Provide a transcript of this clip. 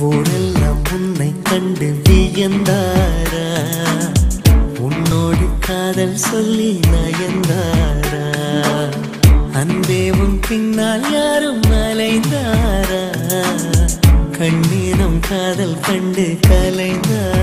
ஊரெல்லாம் உன்னை கண்டு வியந்தாரா? உன்னோடு காதல் சொல்லி நயந்தாரா? அன்பேவும் பின்னால் யாரும் அலைந்தாரா? கண்ணீரம் காதல் கண்டு கலைந்தாரா?